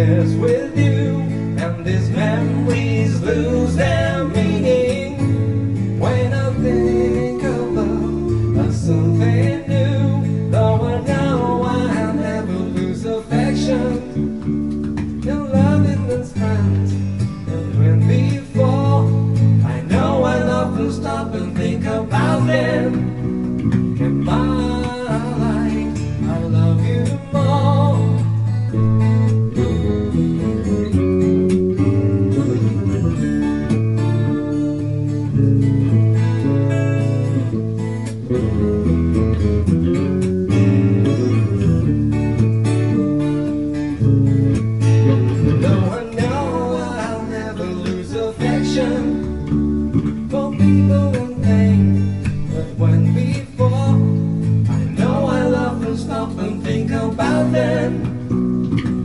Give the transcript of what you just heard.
with you And these memories lose their meaning. When I think about something new Though I know I never lose affection. Your love in this hand And when before I know I'll often stop and think about them. affection for people in pain. But when before, I know I love and stop and think about them.